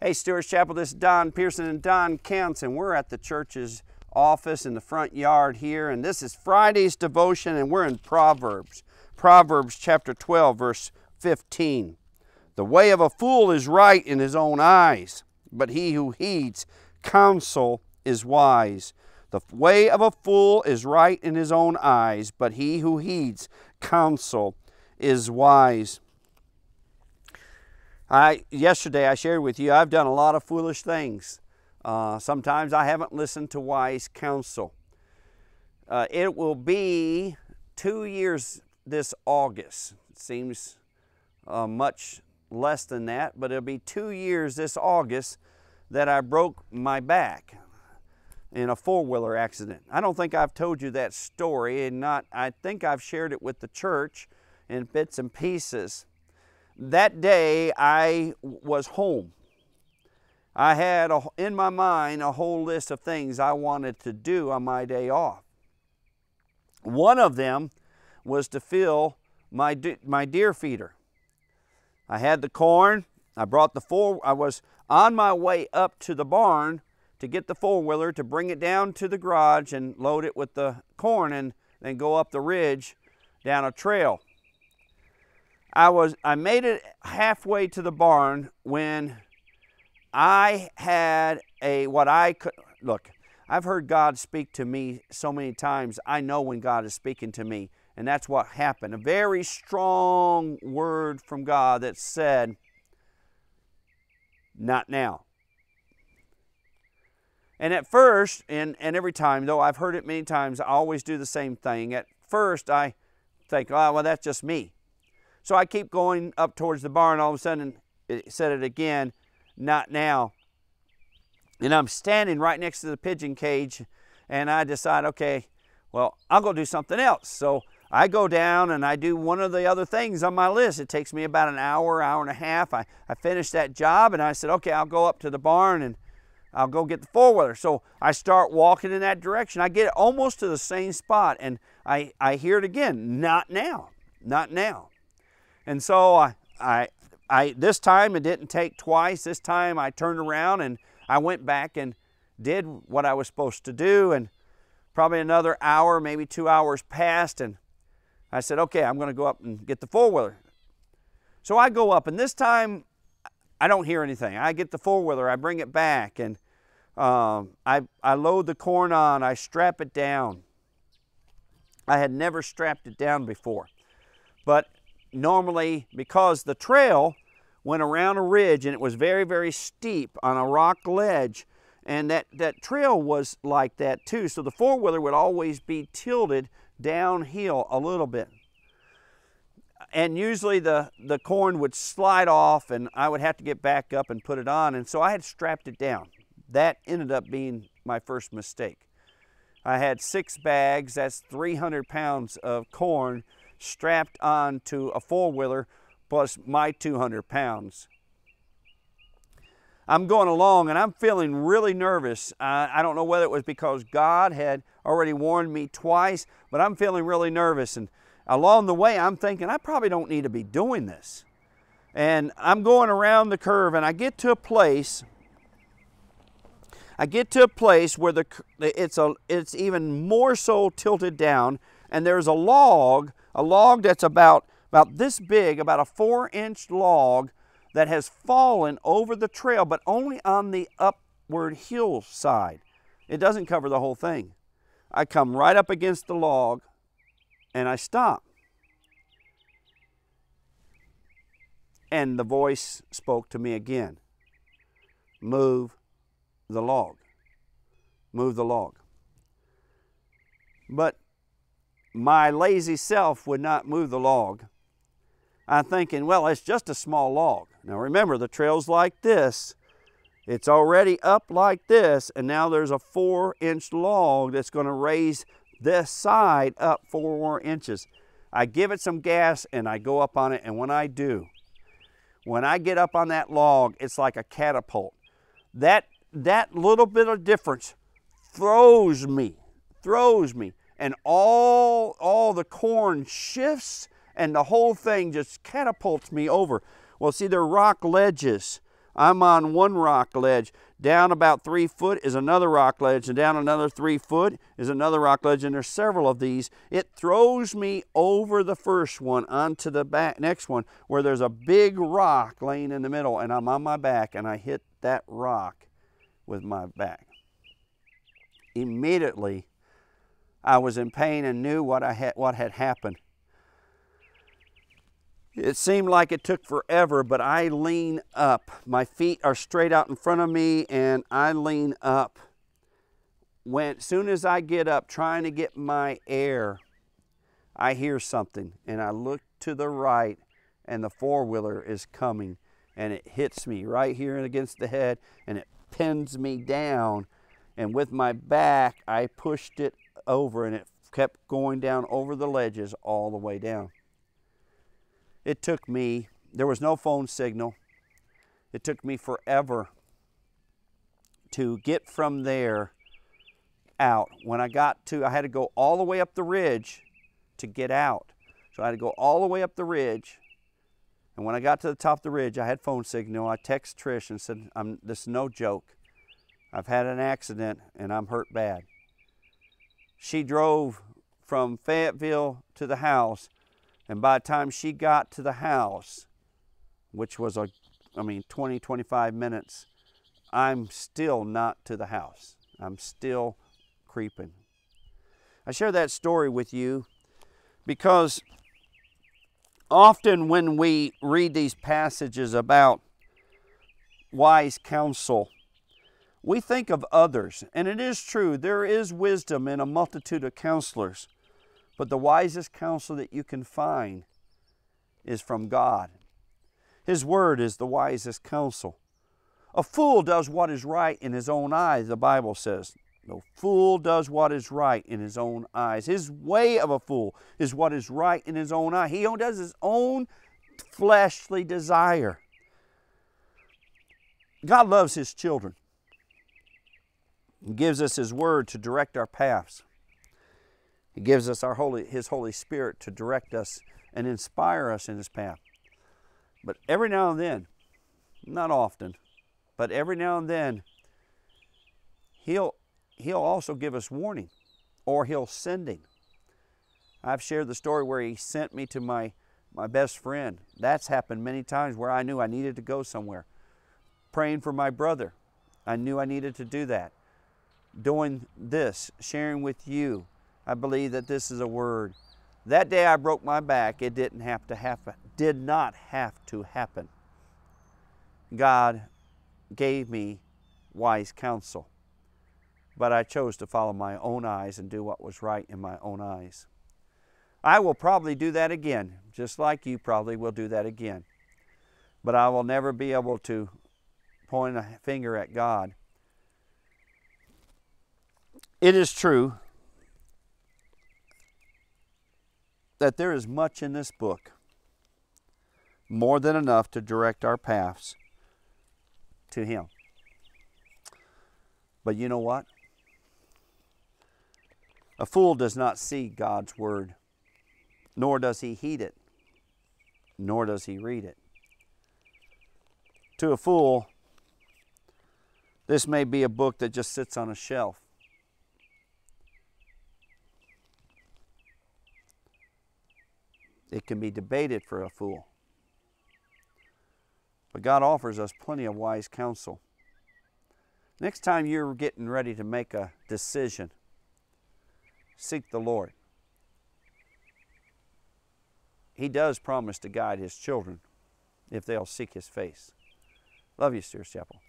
Hey, Stewart's Chapel, this is Don Pierson and Don Counts, and we're at the church's office in the front yard here, and this is Friday's devotion, and we're in Proverbs. Proverbs chapter 12, verse 15. The way of a fool is right in his own eyes, but he who heeds counsel is wise. The way of a fool is right in his own eyes, but he who heeds counsel is wise. I yesterday I shared with you I've done a lot of foolish things. Uh, sometimes I haven't listened to wise counsel. Uh, it will be two years this August. It seems uh, much less than that, but it'll be two years this August that I broke my back in a four-wheeler accident. I don't think I've told you that story, and not I think I've shared it with the church in bits and pieces that day I was home. I had a, in my mind a whole list of things I wanted to do on my day off. One of them was to fill my, my deer feeder. I had the corn. I brought the four, I was on my way up to the barn to get the four-wheeler to bring it down to the garage and load it with the corn and then go up the ridge down a trail. I was I made it halfway to the barn when I had a what I could look. I've heard God speak to me so many times. I know when God is speaking to me, and that's what happened. A very strong word from God that said, "Not now." And at first, and, and every time, though I've heard it many times, I always do the same thing. At first, I think, oh, well, that's just me. So I keep going up towards the barn. All of a sudden, it said it again, not now. And I'm standing right next to the pigeon cage, and I decide, okay, well, I'll go do something else. So I go down and I do one of the other things on my list. It takes me about an hour, hour and a half. I, I finish that job and I said, okay, I'll go up to the barn and I'll go get the four-wheeler. So I start walking in that direction. I get almost to the same spot and I, I hear it again, not now, not now. And so I, I, I, this time it didn't take twice. This time I turned around and I went back and did what I was supposed to do. And probably another hour, maybe two hours passed. And I said, okay, I'm going to go up and get the four wheeler. So I go up, and this time I don't hear anything. I get the four wheeler, I bring it back, and um, I, I load the corn on, I strap it down. I had never strapped it down before. But normally, because the trail went around a ridge and it was very, very steep on a rock ledge, and that, that trail was like that too. So the four-wheeler would always be tilted downhill a little bit. And usually the, the corn would slide off and I would have to get back up and put it on. And so I had strapped it down. That ended up being my first mistake. I had six bags, that's 300 pounds of corn strapped on to a four-wheeler plus my 200 pounds. I'm going along and I'm feeling really nervous. Uh, I don't know whether it was because God had already warned me twice, but I'm feeling really nervous. And along the way, I'm thinking, I probably don't need to be doing this. And I'm going around the curve and I get to a place, I get to a place where the, it's, a, it's even more so tilted down and there's a log a log that's about, about this big, about a four inch log that has fallen over the trail, but only on the upward hillside. It doesn't cover the whole thing. I come right up against the log and I stop. And the voice spoke to me again Move the log. Move the log. But my lazy self would not move the log. I'm thinking, well, it's just a small log. Now remember, the trail's like this. It's already up like this, and now there's a four inch log that's going to raise this side up four more inches. I give it some gas and I go up on it, and when I do, when I get up on that log, it's like a catapult. That, that little bit of difference throws me, throws me and all, all the corn shifts and the whole thing just catapults me over. Well, see, there are rock ledges I'm on one rock ledge. Down about three foot is another rock ledge, and down another three foot is another rock ledge, and there's several of these. It throws me over the first one onto the back next one where there's a big rock laying in the middle, and I'm on my back, and I hit that rock with my back. Immediately, I was in pain and knew what I had what had happened. It seemed like it took forever, but I lean up. My feet are straight out in front of me, and I lean up. When soon as I get up, trying to get my air, I hear something, and I look to the right, and the four wheeler is coming, and it hits me right here against the head, and it pins me down. And with my back, I pushed it over, and it kept going down over the ledges all the way down. It took me, there was no phone signal. It took me forever to get from there out. When I got to, I had to go all the way up the ridge to get out. So I had to go all the way up the ridge. And when I got to the top of the ridge, I had phone signal. I texted Trish and said, I'm, This is no joke. I've had an accident and I'm hurt bad. She drove from Fayetteville to the house and by the time she got to the house, which was a, I mean, 20, 25 minutes, I'm still not to the house. I'm still creeping. I share that story with you because often when we read these passages about wise counsel, we think of others. And it is true, there is wisdom in a multitude of counselors. But the wisest counsel that you can find is from God. His word is the wisest counsel. A fool does what is right in his own eyes, the Bible says. No fool does what is right in his own eyes. His way of a fool is what is right in his own eye. He does his own fleshly desire. God loves his children. He gives us his word to direct our paths. He gives us our Holy, His Holy Spirit to direct us and inspire us in His path. But every now and then, not often, but every now and then, He'll, he'll also give us warning or He'll send Him. I've shared the story where He sent me to my, my best friend. That's happened many times where I knew I needed to go somewhere. Praying for my brother, I knew I needed to do that. Doing this, sharing with you, I believe that this is a word. That day I broke my back, it didn't have to happen. Did not have to happen. God gave me wise counsel, but I chose to follow my own eyes and do what was right in my own eyes. I will probably do that again, just like you probably will do that again. But I will never be able to point a finger at God. It is true that there is much in this book, more than enough to direct our paths to Him. But you know what? A fool does not see God's Word, nor does he heed it, nor does he read it. To a fool, this may be a book that just sits on a shelf. It can be debated for a fool. But God offers us plenty of wise counsel. Next time you're getting ready to make a decision, seek the Lord. He does promise to guide His children if they'll seek His face. Love you, Stewart's Chapel.